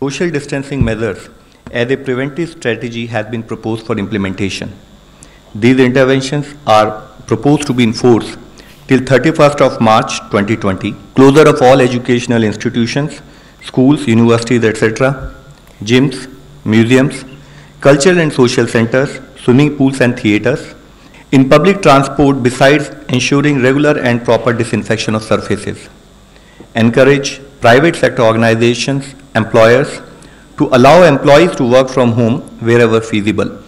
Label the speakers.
Speaker 1: social distancing measures as a preventive strategy has been proposed for implementation. These interventions are proposed to be enforced till 31st of March 2020. Closure of all educational institutions, schools, universities, etc., gyms, museums, cultural and social centers, swimming pools and theaters. In public transport, besides ensuring regular and proper disinfection of surfaces. Encourage private sector organizations, employers, to allow employees to work from home wherever feasible.